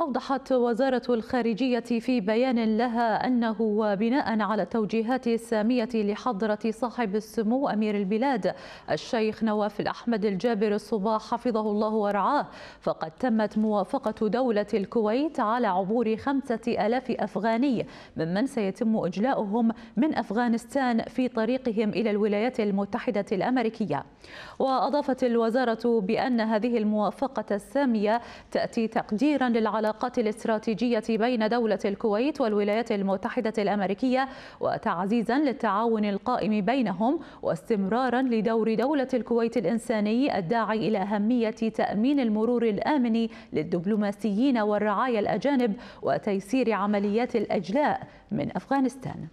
أوضحت وزارة الخارجية في بيان لها أنه وبناء على التوجيهات السامية لحضرة صاحب السمو أمير البلاد الشيخ نواف الأحمد الجابر الصباح حفظه الله ورعاه فقد تمت موافقة دولة الكويت على عبور خمسة ألاف أفغاني ممن سيتم إجلاؤهم من أفغانستان في طريقهم إلى الولايات المتحدة الأمريكية. وأضافت الوزارة بأن هذه الموافقة السامية تأتي تقديرا للعلاقات العلاقات الاستراتيجية بين دولة الكويت والولايات المتحدة الأمريكية وتعزيزا للتعاون القائم بينهم واستمرارا لدور دولة الكويت الإنساني الداعي إلى أهمية تأمين المرور الآمن للدبلوماسيين والرعايا الأجانب وتيسير عمليات الأجلاء من أفغانستان.